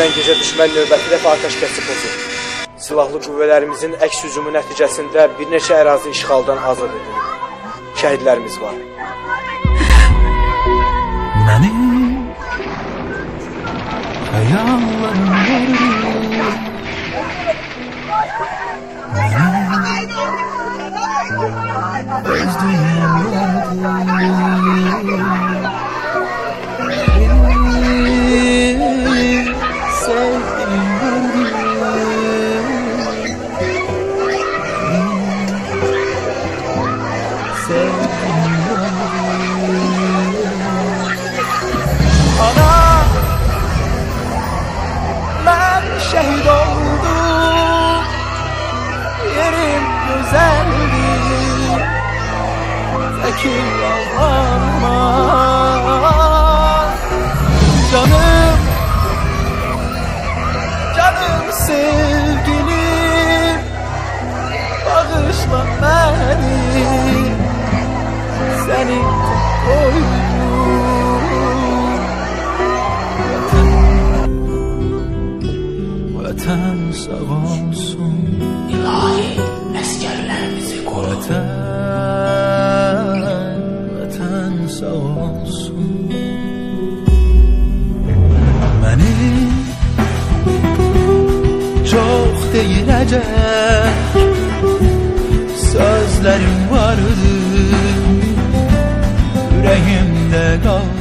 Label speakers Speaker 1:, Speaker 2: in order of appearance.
Speaker 1: gündən gecə düşmən növbəti dəfə atəşkəsi pozub. Silahlı qüvvələrimizin əks hücumu nəticəsində bir neçə ərazi işğaldan azad edilib. Şəhidlərimiz var.
Speaker 2: Mənim xəyallarım var Öz dünyam vardı Ana Ben şehit oldum. Yerim güzeldi Zeki ağlama sevgilim Bağışla beni. Seni koydum Vatan sağ olsun
Speaker 3: İlahi əsgərlərimizi qoru.
Speaker 2: Vatan, değilecek. Sözlerim vardı Yüreğimde kaldı